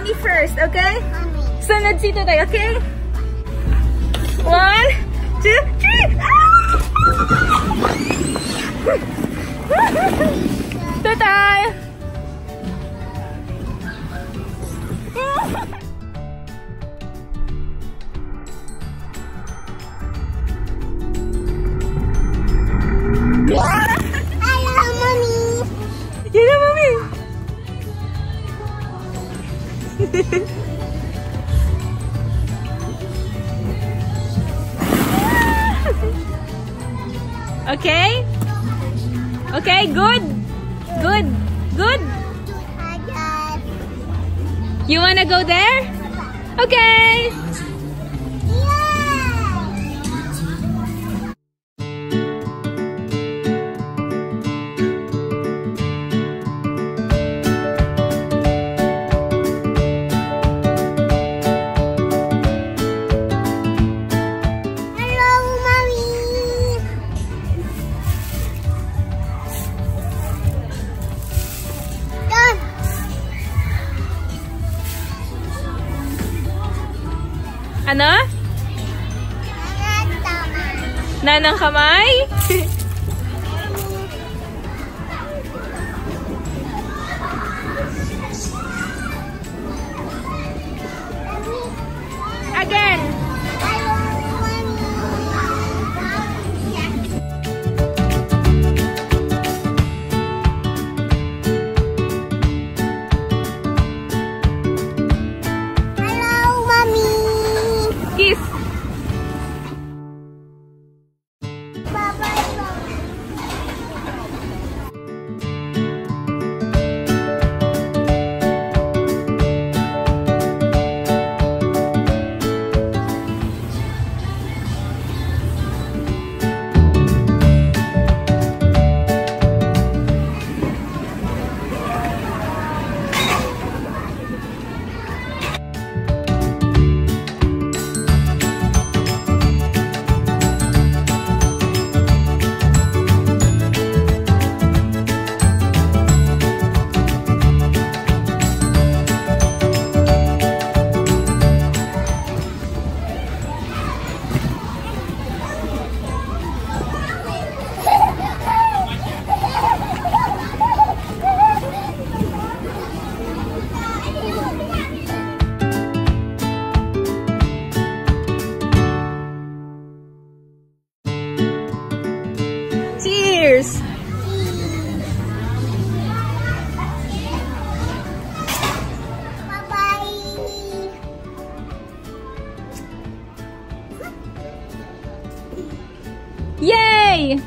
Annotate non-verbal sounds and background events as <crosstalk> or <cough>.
Mommy first, okay? Mommy. Sunod si Tutoy, okay? One, two, three! Tutoy! <laughs> okay? Okay, good. Good. Good. You wanna go there? Okay. Ano? Tama. Nanang kamay? <laughs> Bye-bye. Yay!